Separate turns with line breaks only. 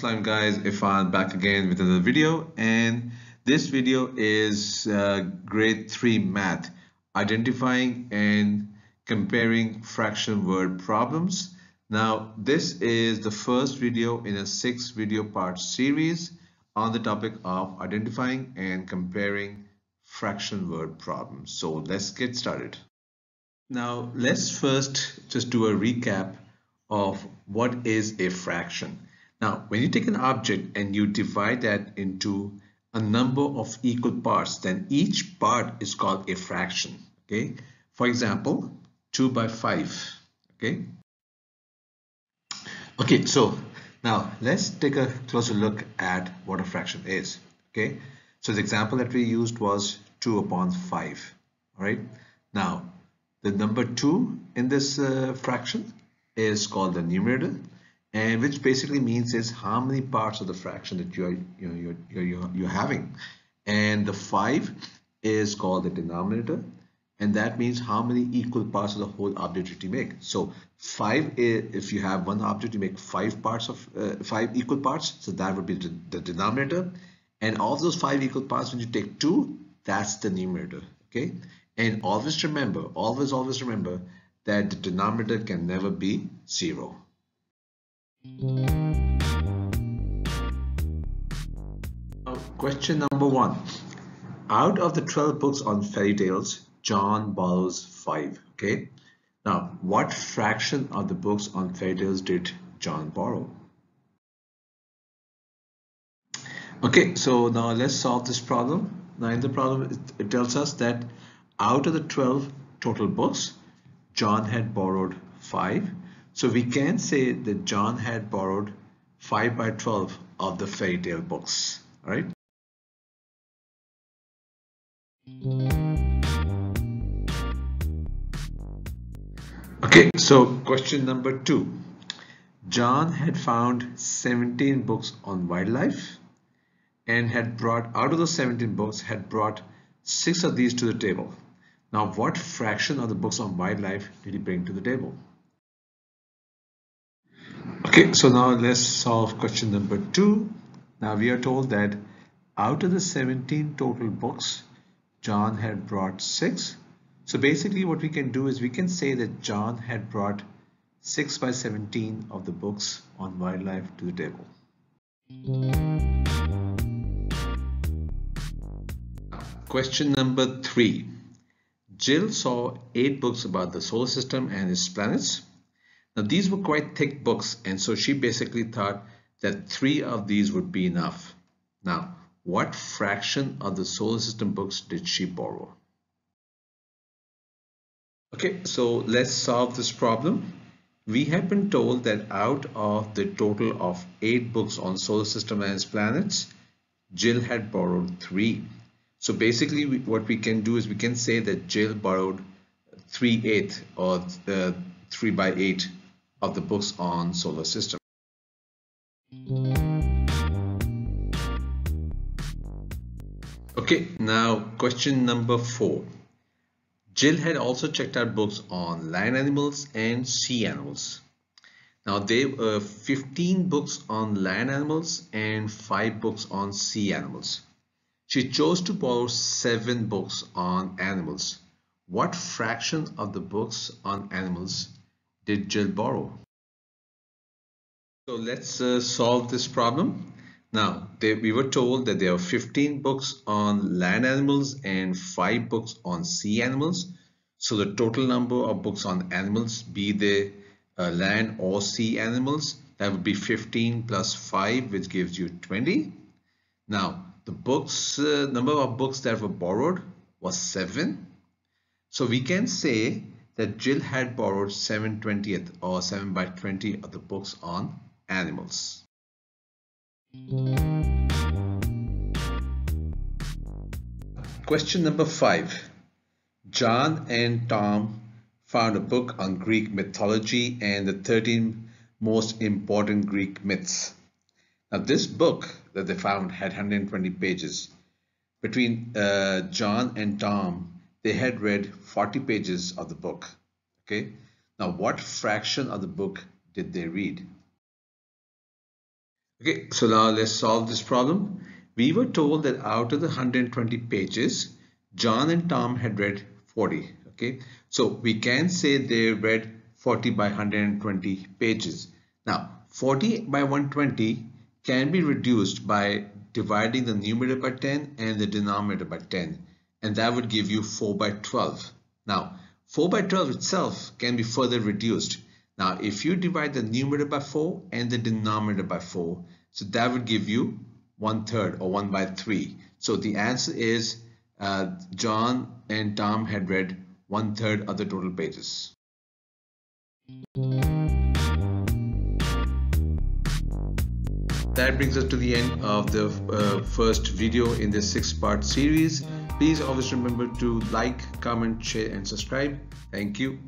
Assalamu guys, Ifan back again with another video and this video is uh, grade 3 math identifying and comparing fraction word problems. Now this is the first video in a six video part series on the topic of identifying and comparing fraction word problems. So let's get started. Now let's first just do a recap of what is a fraction. Now, when you take an object and you divide that into a number of equal parts, then each part is called a fraction. Okay. For example, 2 by 5. Okay. Okay, so now let's take a closer look at what a fraction is. Okay. So the example that we used was 2 upon 5. All right. Now, the number 2 in this uh, fraction is called the numerator and which basically means is how many parts of the fraction that you're you know you're, you're, you're having. And the 5 is called the denominator and that means how many equal parts of the whole object that you make. So 5 is, if you have one object you make five parts of uh, five equal parts. So that would be the, the denominator. And all those five equal parts when you take two that's the numerator okay? And always remember always always remember that the denominator can never be zero question number one. Out of the 12 books on fairy tales, John borrows five. Okay. Now, what fraction of the books on fairy tales did John borrow? Okay, so now let's solve this problem. Now in the problem, it tells us that out of the 12 total books, John had borrowed five so we can say that John had borrowed 5 by 12 of the fairy tale books, right? Okay, so question number two. John had found 17 books on wildlife and had brought out of the 17 books had brought six of these to the table. Now what fraction of the books on wildlife did he bring to the table? Okay, so now let's solve question number two. Now we are told that out of the 17 total books, John had brought six. So basically what we can do is we can say that John had brought 6 by 17 of the books on wildlife to the table. Question number three. Jill saw eight books about the solar system and its planets. Now these were quite thick books and so she basically thought that three of these would be enough. Now what fraction of the solar system books did she borrow? Okay, so let's solve this problem. We have been told that out of the total of eight books on solar system and its planets, Jill had borrowed three. So basically we, what we can do is we can say that Jill borrowed 3 8 or the 3 by 8 of the books on solar system. Okay, now question number four. Jill had also checked out books on land animals and sea animals. Now there were 15 books on land animals and 5 books on sea animals. She chose to borrow 7 books on animals. What fraction of the books on animals did borrow? So let's uh, solve this problem. Now, they, we were told that there are 15 books on land animals and 5 books on sea animals. So the total number of books on animals, be they uh, land or sea animals, that would be 15 plus 5, which gives you 20. Now, the books, uh, number of books that were borrowed was 7. So we can say that Jill had borrowed 7 20th or 7 by 20 of the books on animals. Question number 5. John and Tom found a book on Greek mythology and the 13 most important Greek myths. Now this book that they found had 120 pages. Between uh, John and Tom they had read 40 pages of the book. Okay. Now, what fraction of the book did they read? Okay, so now let's solve this problem. We were told that out of the 120 pages, John and Tom had read 40. Okay, so we can say they read 40 by 120 pages. Now, 40 by 120 can be reduced by dividing the numerator by 10 and the denominator by 10 and that would give you 4 by 12. Now 4 by 12 itself can be further reduced. Now if you divide the numerator by 4 and the denominator by 4 so that would give you 1 third or 1 by 3. So the answer is uh, John and Tom had read one third of the total pages. That brings us to the end of the uh, first video in this six part series. Please always remember to like, comment, share and subscribe. Thank you.